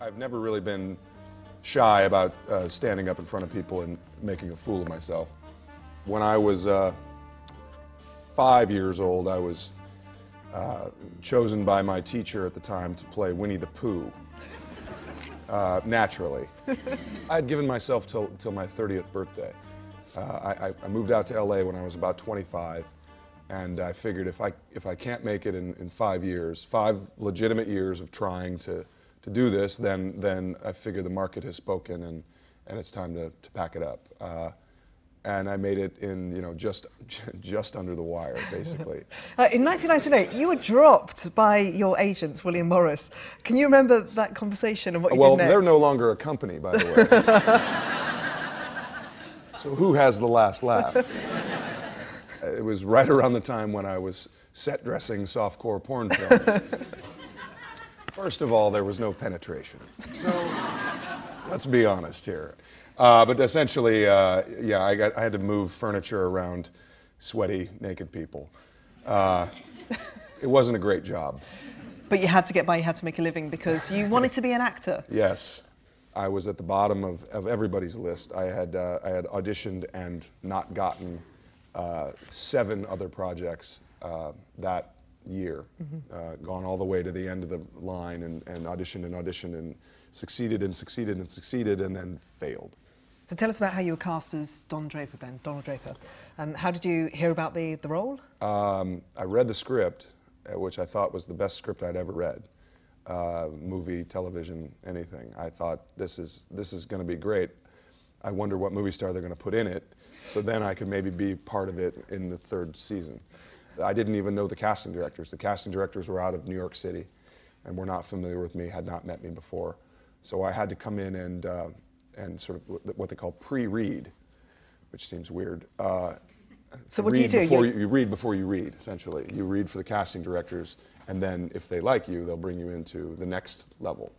I've never really been shy about uh, standing up in front of people and making a fool of myself. When I was uh, five years old, I was uh, chosen by my teacher at the time to play Winnie the Pooh. Uh, naturally. I had given myself till, till my 30th birthday. Uh, I, I moved out to LA when I was about 25, and I figured if I, if I can't make it in, in five years, five legitimate years of trying to, to do this, then, then I figure the market has spoken and, and it's time to, to pack it up. Uh, and I made it in, you know, just, just under the wire, basically. Uh, in 1998, you were dropped by your agent, William Morris. Can you remember that conversation and what you well, did next? they're no longer a company, by the way. so who has the last laugh? it was right around the time when I was set dressing softcore porn films. First of all, there was no penetration. So let's be honest here. Uh, but essentially, uh, yeah, I, got, I had to move furniture around sweaty, naked people. Uh, it wasn't a great job. But you had to get by, you had to make a living because you wanted to be an actor. Yes. I was at the bottom of, of everybody's list. I had, uh, I had auditioned and not gotten uh, seven other projects uh, that year, mm-hmm. gone all the way to the end of the line and, and auditioned and auditioned and succeeded and succeeded and succeeded and then failed. So tell us about how you were cast as Don Draper then, Donald Draper. Um, how did you hear about the, the role? Um, I read the script, uh, which I thought was the best script I'd ever read. Uh, movie, television, anything. I thought this is this is going to be great. I wonder what movie star they're going to put in it, so then I could maybe be part of it in the third season. I didn't even know the casting directors. The casting directors were out of New York City, and were not familiar with me, had not met me before. So I had to come in and uh, and sort of what they call pre-read, which seems weird. Uh, so what do you do? You, you, read before you read, essentially. You read for the casting directors, and then if they like you, they'll bring you into the next level.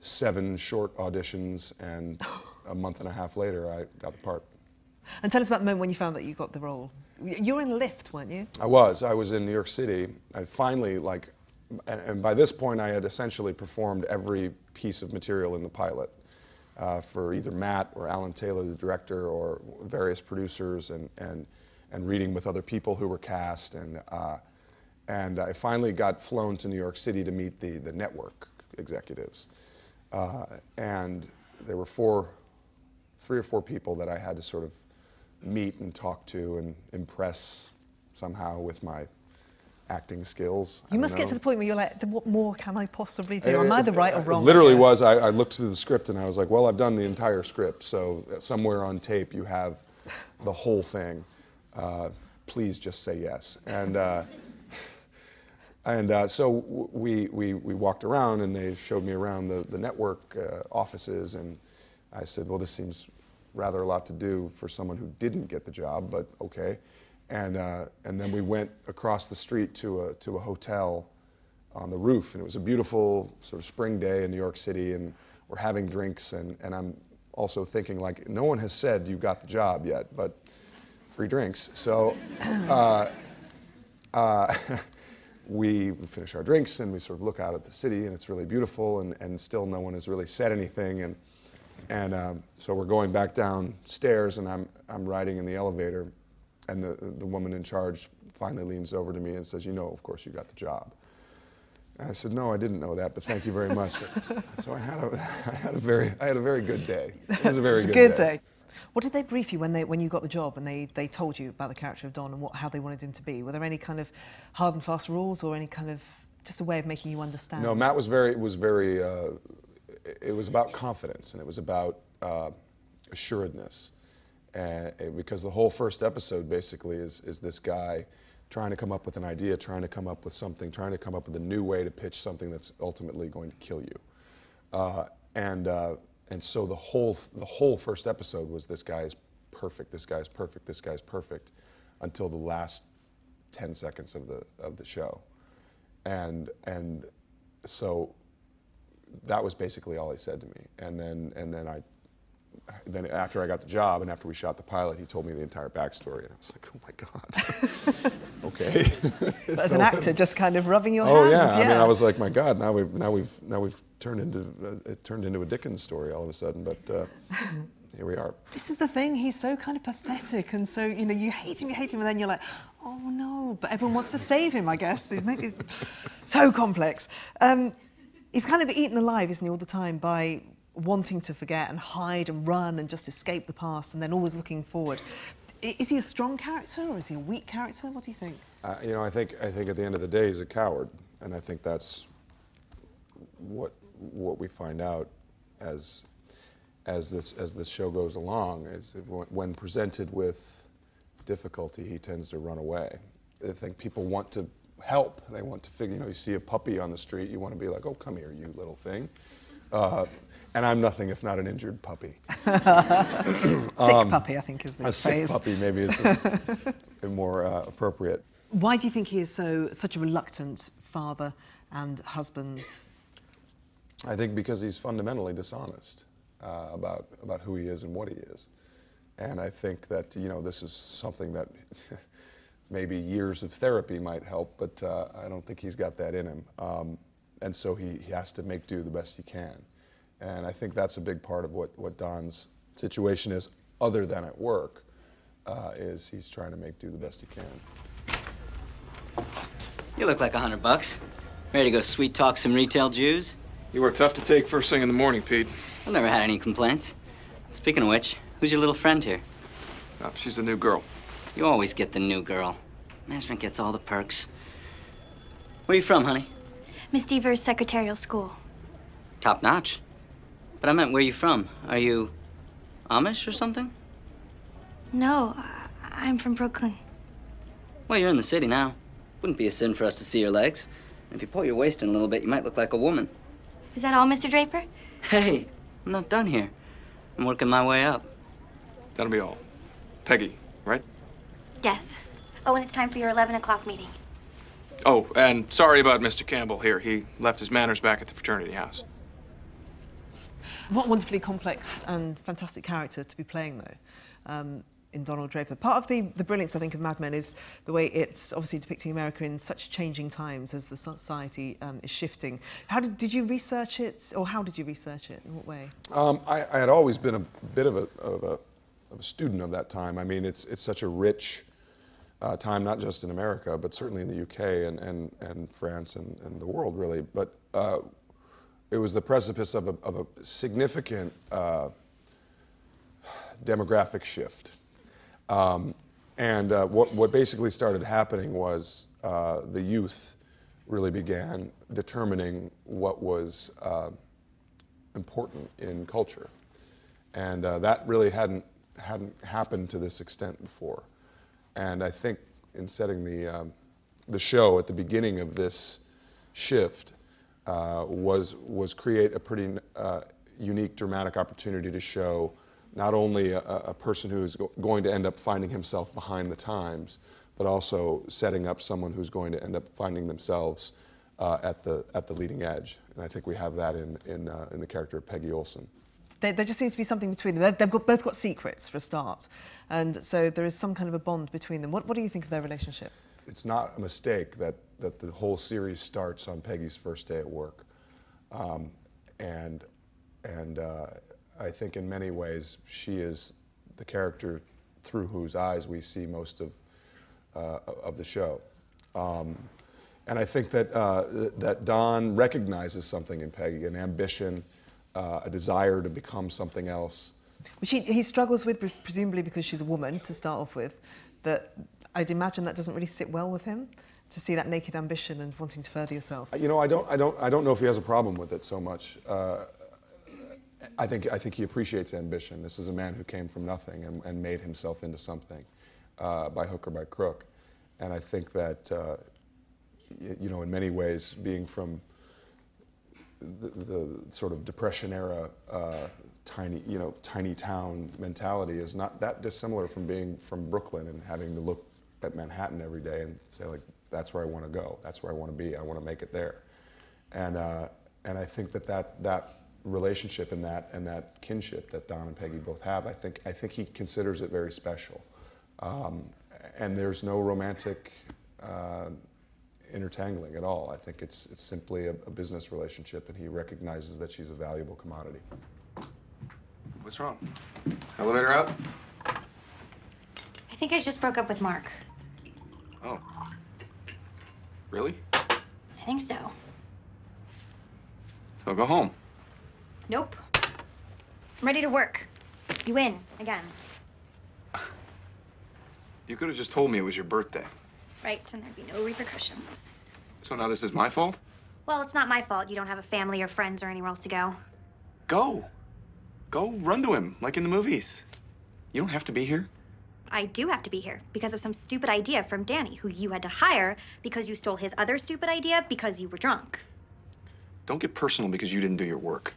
Seven short auditions, and a month and a half later, I got the part. And tell us about the moment when you found that you got the role. You were in lift, weren't you? I was. I was in New York City. I finally, like, and by this point, I had essentially performed every piece of material in the pilot uh, for either Matt or Alan Taylor, the director, or various producers, and, and, and reading with other people who were cast. And, uh, and I finally got flown to New York City to meet the, the network executives. Uh, and there were four, three or four people that I had to sort of meet and talk to and impress somehow with my acting skills. You must get to the point where you're like, what more can I possibly do? Am I the right or wrong? It literally was. I, I, looked through the script and I was like, well, I've done the entire script, so somewhere on tape you have the whole thing. Uh, please just say yes. And uh, and uh, so we, we we walked around and they showed me around the the network uh, offices and I said, well, this seems rather a lot to do for someone who didn't get the job, but okay. And, uh, and then we went across the street to a, to a hotel on the roof, and it was a beautiful sort of spring day in New York City, and we're having drinks, and, and I'm also thinking, like, no one has said you got the job yet, but free drinks. So uh, uh, we finish our drinks, and we sort of look out at the city, and it's really beautiful, and, and still no one has really said anything. And, and um, so we're going back downstairs, and I'm, I'm riding in the elevator and the, the woman in charge finally leans over to me and says, You know, of course, you got the job. And I said, No, I didn't know that, but thank you very much. so I had, a, I, had a very, I had a very good day. It was a very good, good, day. day. What did they brief you when, they, when you got the job and they, they told you about the character of Don and what, how they wanted him to be? Were there any kind of hard and fast rules or any kind of just a way of making you understand? No, Matt was very, was very uh, it was about confidence and it was about uh, assuredness because the whole first episode basically is, is this guy trying to come up with an idea, trying to come up with something, trying to come up with a new way to pitch something that's ultimately going to kill you. Uh, and, uh, and so the whole, the whole first episode was this guy is perfect, this guy is perfect, this guy is perfect, until the last 10 seconds of the, of the show. And, and so that was basically all he said to me. And then, and then I then after I got the job and after we shot the pilot, he told me the entire backstory, and I was like, oh my god, okay. But as an actor, just kind of rubbing your oh hands. yeah. I mean, I was like, my god, now we've now we've now we've turned into uh, it turned into a Dickens story all of a sudden, but. Uh, here we are. This is the thing. He's so kind of pathetic, and so you know you hate him, you hate him, and then you're like, oh no, but everyone wants to save him. I guess they make it so complex. Um, he's kind of eaten alive, isn't he, all the time by wanting to forget and hide and run and just escape the past, and then always looking forward. Is he a strong character or is he a weak character? What do you think? Uh, you know, I think I think at the end of the day, he's a coward, and I think that's what what we find out as as this as this show goes along. Is when- when presented with difficulty, he tends to run away. I think people want to help. They want to figure. You know, you see a puppy on the street, you want to be like, "Oh, come here, you little thing." Uh, and I'm nothing if not an injured puppy. Sick puppy, I think, is the Um, A sick puppy maybe is the, the more uh, appropriate. Why do you think he is so such a reluctant father and husband? I think because he's fundamentally dishonest uh, about about who he is and what he is, and I think that you know this is something that maybe years of therapy might help, but uh, I don't think he's got that in him, um, and so he, he has to make do the best he can, and I think that's a big part of what what Don's situation is, other than at work, uh, is he's trying to make do the best he can. You look like a hundred bucks. Ready to go sweet talk some retail Jews? You were tough to take first thing in the morning, Pete. I've never had any complaints. Speaking of which, who's your little friend here? Uh, she's the new girl. You always get the new girl. Management gets all the perks. Where are you from, honey? Miss Deaver's secretarial school. Top notch. But I meant where you from? Are you Amish or something? No, I- I'm from Brooklyn. Well, you're in the city now. Wouldn't be a sin for us to see your legs. And if you pull your waist in a little bit, you might look like a woman. Is that all, Mr. Draper? Hey, I'm not done here. I'm working my way up. That'll be all. Peggy, right? Yes. Oh, and it's time for your 11 o'clock meeting. Oh, and sorry about Mr. Campbell here. He left his manners back at the fraternity house. What a wonderfully complex and fantastic character to be playing, though, um, in Donald Draper. Part of the, the brilliance, I think, of Mad Men is the way it's obviously depicting America in such changing times as the society um, is shifting. How did, did you research it, or how did you research it? In what way? Um, I, I had always been a bit of a, of a, of a student of that time. I mean, it's, it's such a rich uh, time, not just in America, but certainly in the UK and, and, and France and, and the world, really. But uh, it was the precipice of a, of a significant uh, demographic shift. Um, and uh, what, what basically started happening was uh, the youth really began determining what was uh, important in culture. And that really hadn't, hadn't happened to this extent before. And I think in setting the, um, the show at the beginning of this shift uh, was, was create a pretty uh, unique dramatic opportunity to show not only a, a person who's go- going to end up finding himself behind the times, but also setting up someone who's going to end up finding themselves uh, at, the, at the leading edge. And I think we have that in, in, uh, in the character of Peggy Olson. There, there just seems to be something between them. They've got, both got secrets for a start, and so there is some kind of a bond between them. What, what do you think of their relationship? it's not a mistake that, that the whole series starts on Peggy's first day at work. Um, and and uh, I think in many ways she is the character through whose eyes we see most of, uh, of the show. Um, and I think that, uh, that Don recognizes something in Peggy an ambition, uh, a desire to become something else. Which he, he struggles with, presumably because she's a woman to start off with. That I'd imagine that doesn't really sit well with him to see that naked ambition and wanting to further yourself. You know, I don't, I don't, I don't know if he has a problem with it so much. Uh, I think, I think he appreciates ambition. This is a man who came from nothing and, and made himself into something uh, by hook or by crook. And I think that, uh, you know, in many ways, being from the, the sort of Depression era uh, tiny, you know, tiny town mentality is not that dissimilar from being from Brooklyn and having to look at Manhattan every day and say like, that's where I want to go. That's where I want to be. I want to make it there. And uh, and I think that that that relationship and that and that kinship that Don and Peggy both have. I think I think he considers it very special, um, and there's no romantic uh, intertangling at all. I think it's it's simply a, a business relationship, and he recognizes that she's a valuable commodity. What's wrong? Elevator out? I think I just broke up with Mark. Oh. Really? I think so. So go home. Nope. I'm ready to work. You win again. You could have just told me it was your birthday. Right, and there'd be no repercussions. So now this is my fault? Well, it's not my fault you don't have a family or friends or anywhere else to go. Go. Go run to him, like in the movies. You don't have to be here. I do have to be here because of some stupid idea from Danny, who you had to hire because you stole his other stupid idea because you were drunk. Don't get personal because you didn't do your work.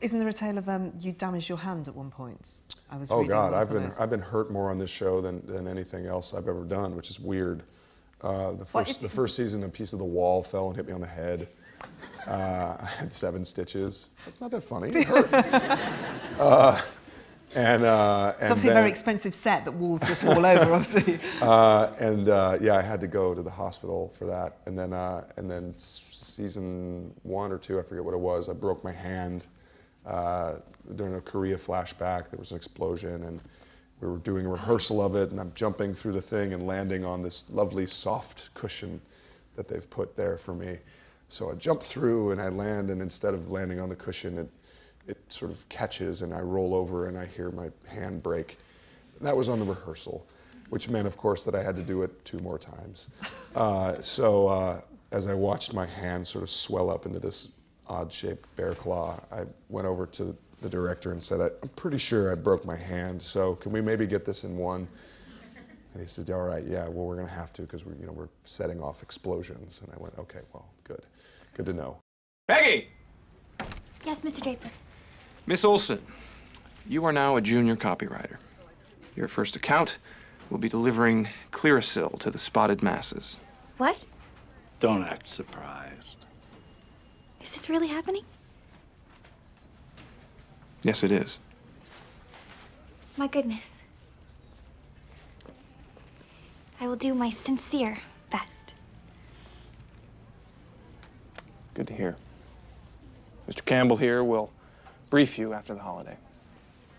Isn't there a tale of um, you damaged your hand at one point? I was Oh reading God, I've been those. I've been hurt more on this show than, than anything else I've ever done, which is weird. Uh, the first it- the first season, a piece of the wall fell and hit me on the head. Uh, I had seven stitches. It's not that funny. It hurt. uh, and uh, It's and obviously a very expensive set that walls just fall over, obviously. uh, and uh, yeah, I had to go to the hospital for that. And then, uh, and then season one or two, I forget what it was. I broke my hand uh, during a Korea flashback. There was an explosion, and we were doing a rehearsal of it. And I'm jumping through the thing and landing on this lovely soft cushion that they've put there for me. So I jump through and I land, and instead of landing on the cushion, it it sort of catches, and I roll over, and I hear my hand break. That was on the rehearsal, which meant, of course, that I had to do it two more times. Uh, so uh, as I watched my hand sort of swell up into this odd-shaped bear claw, I went over to the director and said, "I'm pretty sure I broke my hand. So can we maybe get this in one?" And he said, "All right, yeah. Well, we're going to have to because we're, you know, we're setting off explosions." And I went, "Okay, well, good, good to know." Peggy! Yes, Mr. Draper. Miss Olson, you are now a junior copywriter. Your first account will be delivering Clearasil to the spotted masses. What? Don't act surprised. Is this really happening? Yes, it is. My goodness. I will do my sincere best. Good to hear. Mr. Campbell here will brief you after the holiday.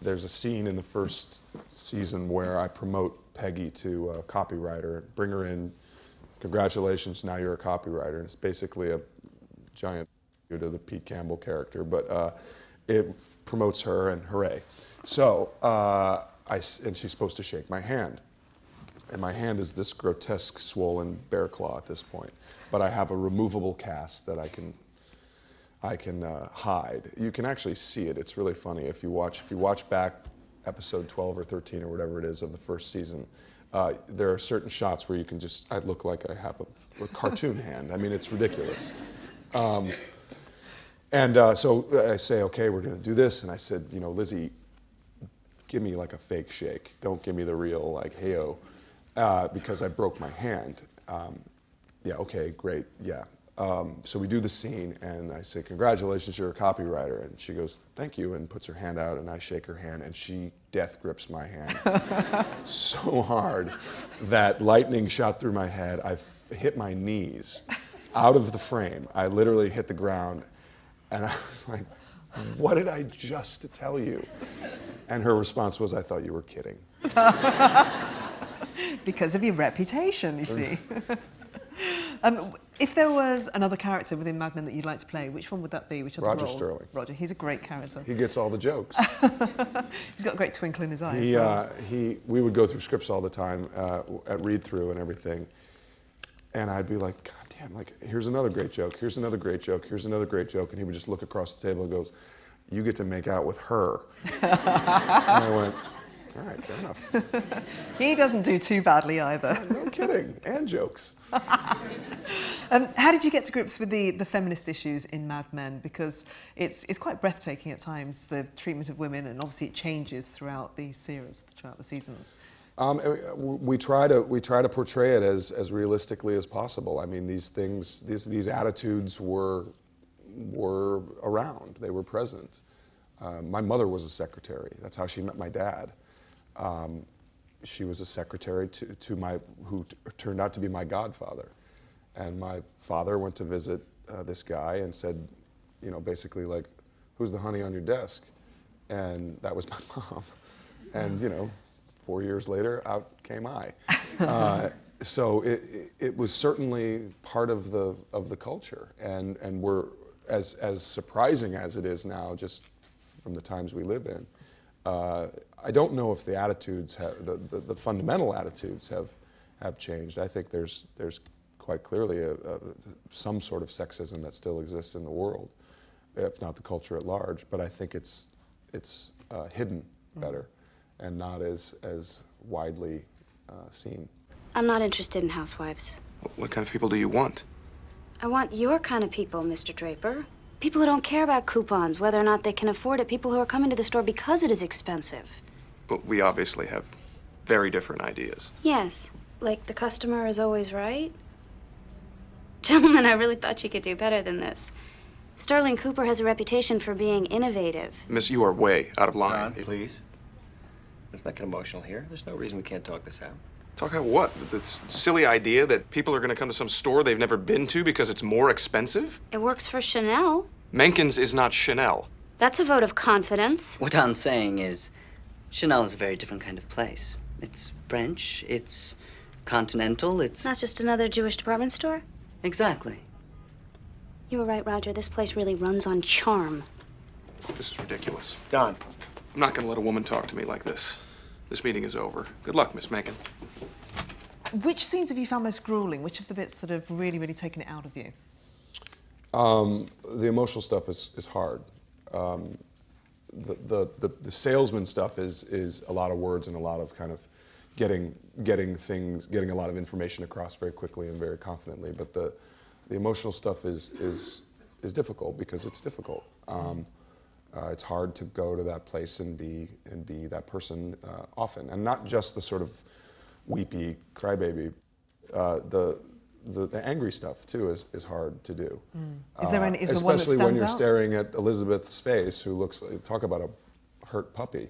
There's a scene in the first season where I promote Peggy to a copywriter, bring her in. Congratulations, now you're a copywriter. And it's basically a giant to the Pete Campbell character, but uh, it promotes her and hooray. So, uh, I and she's supposed to shake my hand. And my hand is this grotesque swollen bear claw at this point. But I have a removable cast that I can I can uh, hide. You can actually see it. It's really funny if you watch if you watch back episode 12 or 13 or whatever it is of the first season. Uh, there are certain shots where you can just I look like I have a, a cartoon hand. I mean, it's ridiculous. Um, and uh, so I say, okay, we're going to do this. And I said, you know, Lizzie, give me like a fake shake. Don't give me the real like heyo, uh, because I broke my hand. Um, yeah, okay, great, yeah. Um, so we do the scene, and I say, congratulations, you're a copywriter. And she goes, thank you, and puts her hand out, and I shake her hand, and she death grips my hand so hard that lightning shot through my head. I f- hit my knees out of the frame. I literally hit the ground, and I was like, what did I just tell you? And her response was, I thought you were kidding. because of your reputation, you see. um, if there was another character within Mad Men that you'd like to play, which one would that be? Which other Roger role? Sterling. Roger, he's a great character. He gets all the jokes. He's got a great twinkle in his eye. He, well. uh, he, we would go through scripts all the time uh, at read through and everything. And I'd be like, damn, like, here's another great joke, here's another great joke, here's another great joke. And he would just look across the table and goes, You get to make out with her. and I went, All right, fair enough. He doesn't do too badly either. No kidding. And jokes. Um, how did you get to grips with the, the feminist issues in Mad Men? Because it's, it's quite breathtaking at times, the treatment of women, and obviously it changes throughout the series, throughout the seasons. Um, uh, we try to we try to portray it as as realistically as possible. I mean, these things, these these attitudes were were around. They were present. Uh, my mother was a secretary. That's how she met my dad. Um, she was a secretary to, to my, who turned out to be my godfather. And my father went to visit uh, this guy and said, you know, basically like, who's the honey on your desk? And that was my mom. And, you know, four years later, out came I. Uh, so it, it, was certainly part of the, of the culture. And, and we're, as, as surprising as it is now, just from the times we live in, uh, I don't know if the attitudes have, the, the, the, fundamental attitudes have, have changed. I think there's, there's quite clearly a, a, some sort of sexism that still exists in the world, if not the culture at large. But I think it's, it's uh, hidden better and not as, as widely uh, seen. I'm not interested in housewives. What kind of people do you want? I want your kind of people, Mr. Draper. People who don't care about coupons, whether or not they can afford it. People who are coming to the store because it is expensive. Well, we obviously have very different ideas. Yes, like the customer is always right. Gentlemen, I really thought you could do better than this. Sterling Cooper has a reputation for being innovative. Miss, you are way out of line. John, please. Let's not get emotional here. There's no reason we can't talk this out. Talk about what? This silly idea that people are going to come to some store they've never been to because it's more expensive? It works for Chanel. Menken's is not Chanel. That's a vote of confidence. What I'm saying is Chanel is a very different kind of place. It's French, it's continental, it's. Not just another Jewish department store? Exactly. You were right, Roger. This place really runs on charm. This is ridiculous. Don. I'm not going to let a woman talk to me like this. This meeting is over. Good luck, Miss Menken. Which scenes have you found most grueling? Which of the bits that have really, really taken it out of you? Um, the emotional stuff is, is hard. Um, the, the, the, the, salesman stuff is, is a lot of words and a lot of kind of getting, getting things, getting a lot of information across very quickly and very confidently. But the, the emotional stuff is, is, is difficult because it's difficult. Um, uh, it's hard to go to that place and be, and be that person uh, often. And not just the sort of weepy crybaby. Uh, the, the, the, angry stuff too is, is hard to do. Mm. Is there any, is uh, especially when you're out? staring at Elizabeth's face, who looks talk about a hurt puppy,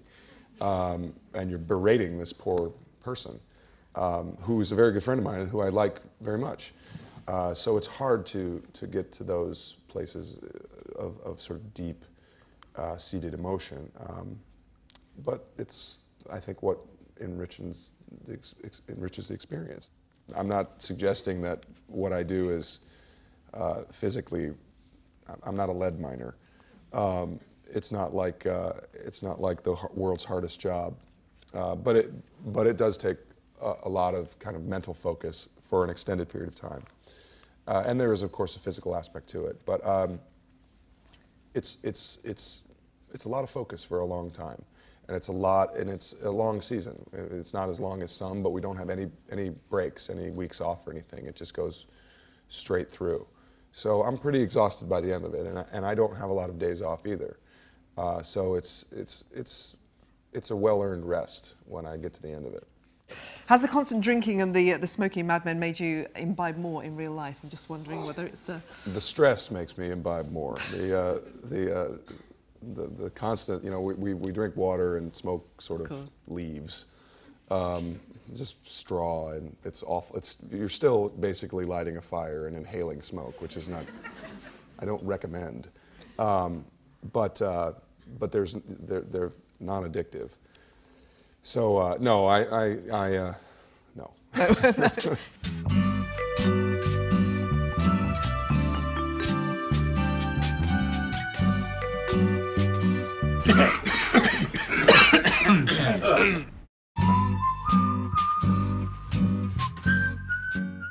um, and you're berating this poor person, um, who is a very good friend of mine and who I like very much. Uh, so it's hard to to get to those places of, of sort of deep uh, seated emotion, um, but it's I think what enriches the, enriches the experience. I'm not suggesting that what I do is uh, physically. I'm not a lead miner. Um, it's not like uh, it's not like the world's hardest job, uh, but it but it does take a, a, lot of kind of mental focus for an extended period of time, uh, and there is of course a physical aspect to it. But um, it's it's it's it's a lot of focus for a long time and it's a lot, and it's a long season. It's not as long as some, but we don't have any any breaks, any weeks off or anything. It just goes straight through. So I'm pretty exhausted by the end of it, and I, and I don't have a lot of days off either. Uh, so it's it's it's it's a well-earned rest when I get to the end of it. Has the constant drinking and the uh, the smoking Mad Men made you imbibe more in real life? I'm just wondering whether it's. Uh... The stress makes me imbibe more. The uh, the uh, the, the constant, you know, we, we, we drink water and smoke sort of leaves, um, just straw, and it's awful. It's, you're still basically lighting a fire and inhaling smoke, which is not, I don't recommend. Um, but, uh, but there's, they're, they're non addictive. So, uh, no, I, I, I uh, no.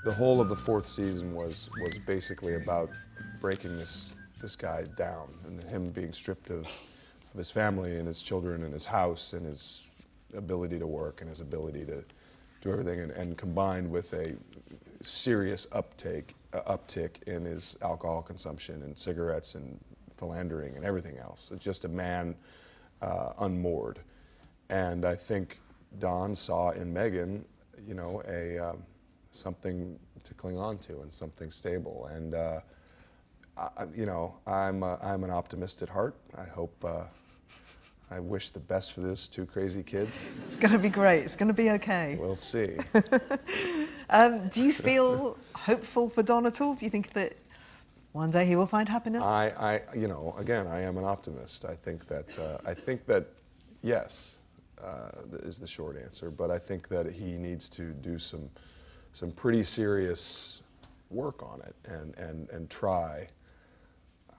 the whole of the fourth season was was basically about breaking this this guy down and him being stripped of, of his family and his children and his house and his ability to work and his ability to do everything and, and combined with a serious uptake uh, uptick in his alcohol consumption and cigarettes and philandering and everything else. It's just a man uh, unmoored. And I think Don saw in Megan, you know, a um, something to cling on to and something stable. And, uh, I, you know, I'm, uh, I'm an optimist at heart. I hope, uh, I wish the best for those two crazy kids. It's going to be great. It's going to be okay. We'll see. Um, do you feel hopeful for Don at all? Do you think that one day he will find happiness? I, I, you know, again, I am an optimist. I think that, uh, I think that, yes, uh, is the short answer. But I think that he needs to do some, some pretty serious work on it and, and, and try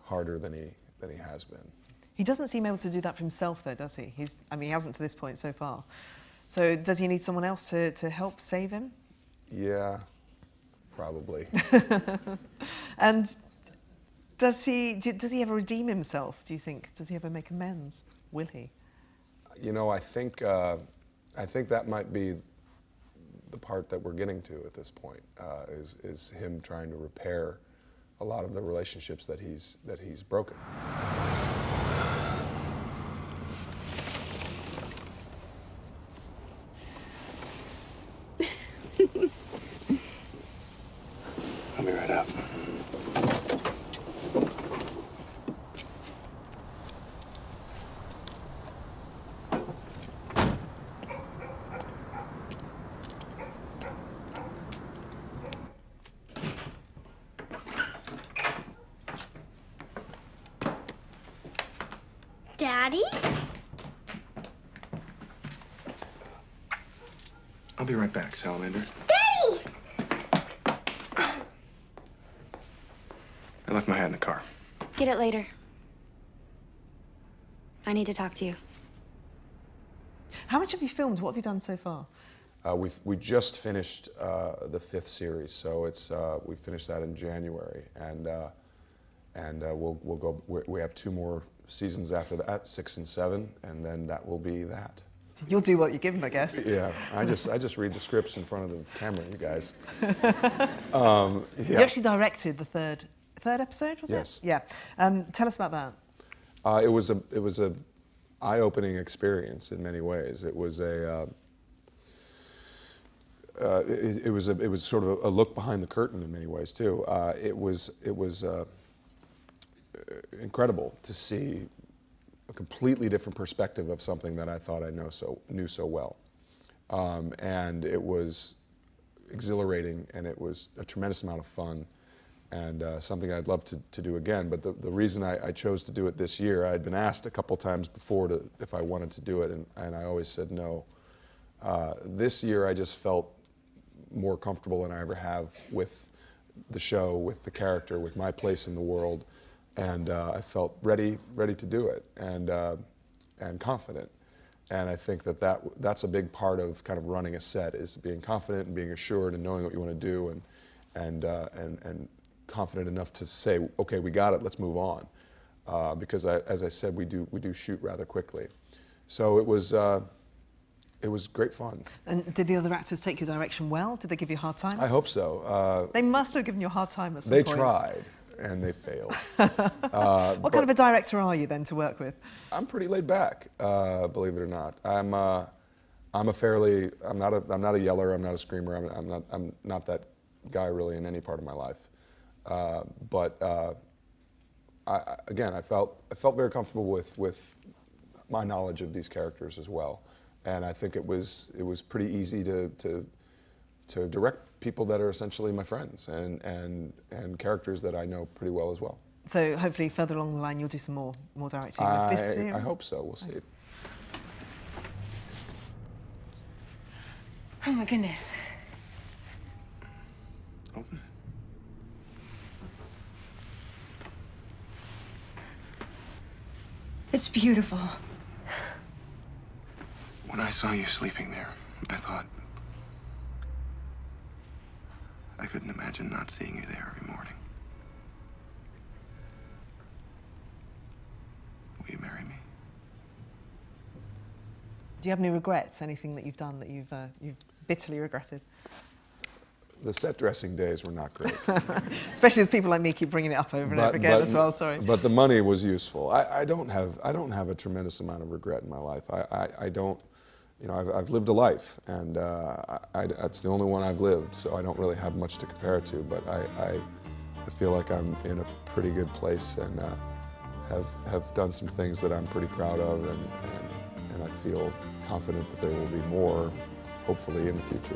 harder than he, than he has been. He doesn't seem able to do that for himself, though, does he? He's, I mean, he hasn't to this point so far. So does he need someone else to, to help save him? Yeah, probably. And does he, do- does he ever redeem himself, do you think? Does he ever make amends? Will he? You know, I think uh, I think that might be the part that we're getting to at this point uh, is is him trying to repair a lot of the relationships that he's that he's broken. Daddy? I'll be right back, Salamander. Daddy! I left my hat in the car. Get it later. I need to talk to you. How much have you filmed? What have you done so far? Uh, we we just finished uh, the fifth series, so it's uh, we finished that in January, and uh, and uh, we'll we'll go. we we have two more seasons after that, six and seven, and then that will be that. You'll do what you're given, I guess. Yeah, I just I just read the scripts in front of the camera, you guys. Um, You actually directed the third third episode, was Yes. it? Yeah. Um, tell us about that. Uh, it was a it was a eye-opening experience in many ways. It was a uh, uh, it, it was a, it was sort of a, look behind the curtain in many ways too. Uh, it was it was uh, incredible to see a completely different perspective of something that I thought I know so knew so well, um, and it was exhilarating and it was a tremendous amount of fun and uh, something I'd love to, to do again. But the, the reason I, I chose to do it this year, I had been asked a couple times before to, if I wanted to do it, and, and I always said no. Uh, this year, I just felt more comfortable than I ever have with the show, with the character, with my place in the world, and uh, I felt ready, ready to do it, and uh, and confident. And I think that, that that's a big part of kind of running a set is being confident and being assured and knowing what you want to do and and uh, and and confident enough to say, okay, we got it, let's move on. Uh, because I, as I said, we do we do shoot rather quickly. So it was uh, it was great fun. And did the other actors take your direction well? Did they give you a hard time? I hope so. Uh, They must have given you a hard time at some they points. tried and they failed. What kind of a director are you then to work with? I'm pretty laid back, uh, believe it or not. I'm, uh, I'm a fairly, I'm not a, I'm not a yeller, I'm not a screamer, I'm, I'm, not, I'm not that guy really in any part of my life. Uh, but uh, I- again, I felt, I felt very comfortable with, with my knowledge of these characters as well. And I think it was, it was pretty easy to, to, to direct people that are essentially my friends and, and, and characters that I know pretty well as well. So hopefully further along the line you'll do some more more directing of I, this series. I hope so, we'll see. Oh my goodness. Open it. It's beautiful. When I saw you sleeping there, I thought. I couldn't imagine not seeing you there every morning. Will you marry me? Do you have any regrets? Anything that you've done that you've uh, you've bitterly regretted? The set dressing days were not great. Especially as people like me keep bringing it up over and over again as well. Sorry. But the money was useful. I, I don't have I don't have a tremendous amount of regret in my life. I, I, I don't, you know, I've, I've lived a life, and uh, I, I, that's the only one I've lived. So I don't really have much to compare it to. But I, I, I feel like I'm in a pretty good place, and uh, have, have done some things that I'm pretty proud of, and, and, and I feel confident that there will be more, hopefully, in the future.